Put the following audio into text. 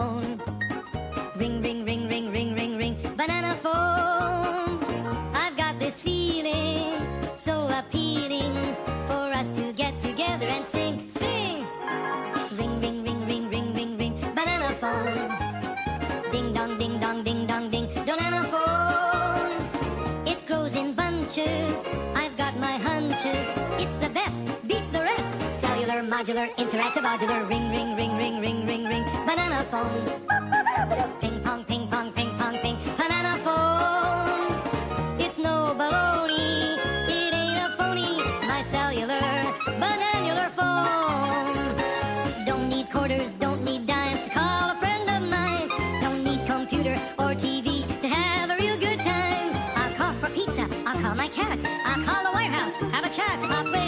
phone. Ring, ring, ring, ring, ring, ring, ring, banana phone. I've got this feeling so appealing for us to get together and sing, sing. Ring, ring, ring, ring, ring, ring, ring, banana phone. Ding dong, ding dong, ding dong, ding, banana phone. It grows in bunches. I've got my hunches. It's the best, beats the rest. Cellular, modular, interactive, modular. Ring, ring, ring, ring, ring, ring, ring. Banana phone. Ping pong, ping pong, ping pong, ping. Banana phone. It's no baloney. It ain't a phony. My cellular, bananular phone. Don't need quarters, don't need dimes to call a friend of mine. Don't need computer or TV to have a real good time. I'll call for pizza, I'll call my cat, I'll call the White House, have a chat. I'll